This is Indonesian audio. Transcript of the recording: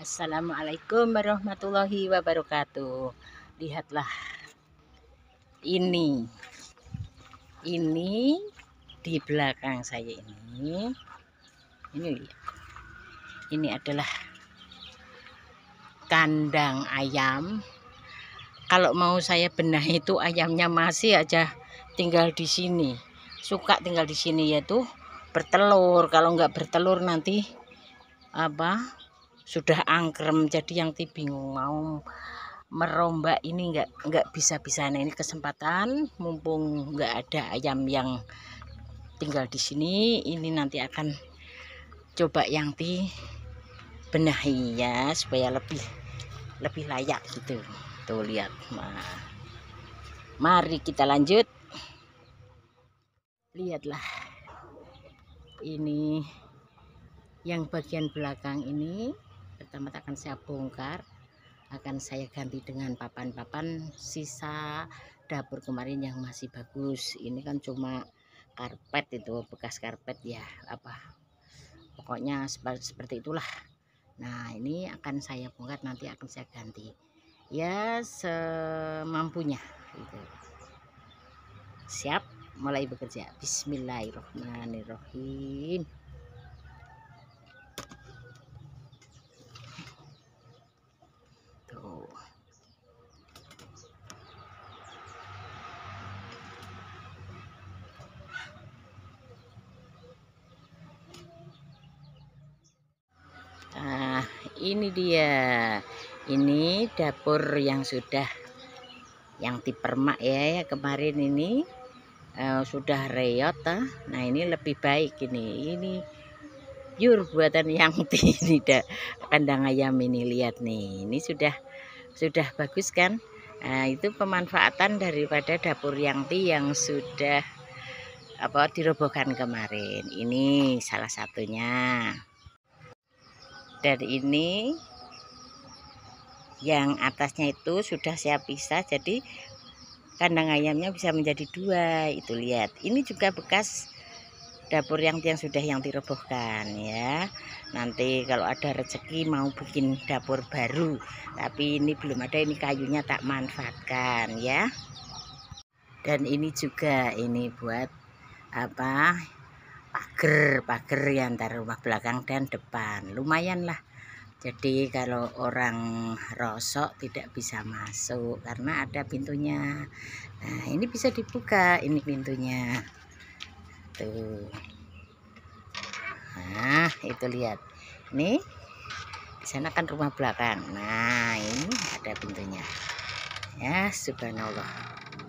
Assalamualaikum warahmatullahi wabarakatuh. Lihatlah ini. Ini di belakang saya ini. Ini. Ini adalah kandang ayam. Kalau mau saya benahi itu ayamnya masih aja tinggal di sini. Suka tinggal di sini yaitu bertelur. Kalau nggak bertelur nanti apa sudah angkrem jadi yang bingung mau merombak ini enggak enggak bisa-bisa nah ini kesempatan mumpung enggak ada ayam yang tinggal di sini ini nanti akan coba yang ti benahi ya supaya lebih lebih layak gitu. Tuh lihat nah, mari kita lanjut. Lihatlah. Ini yang bagian belakang ini pertama akan saya bongkar akan saya ganti dengan papan-papan sisa dapur kemarin yang masih bagus. Ini kan cuma karpet itu bekas karpet ya apa pokoknya seperti itulah. Nah ini akan saya bongkar nanti akan saya ganti. Ya semampunya gitu. siap mulai bekerja. Bismillahirrahmanirrahim Nah, ini dia. Ini dapur yang sudah yang dipermak ya, ya kemarin ini uh, sudah reyot ah. Nah, ini lebih baik ini. Ini pure buatan yang tidak kandang ayam ini lihat nih. Ini sudah sudah bagus kan? Nah, itu pemanfaatan daripada dapur yang yang sudah apa dirobohkan kemarin. Ini salah satunya dan ini yang atasnya itu sudah saya pisah jadi kandang ayamnya bisa menjadi dua itu lihat. Ini juga bekas dapur yang yang sudah yang dirobohkan ya. Nanti kalau ada rezeki mau bikin dapur baru tapi ini belum ada ini kayunya tak manfaatkan ya. Dan ini juga ini buat apa pagar pagar ya antara rumah belakang dan depan. Lumayan lah. Jadi kalau orang rosok tidak bisa masuk karena ada pintunya. Nah ini bisa dibuka ini pintunya. Tuh. Nah itu lihat. Ini di sana kan rumah belakang. Nah ini ada pintunya. Ya subhanallah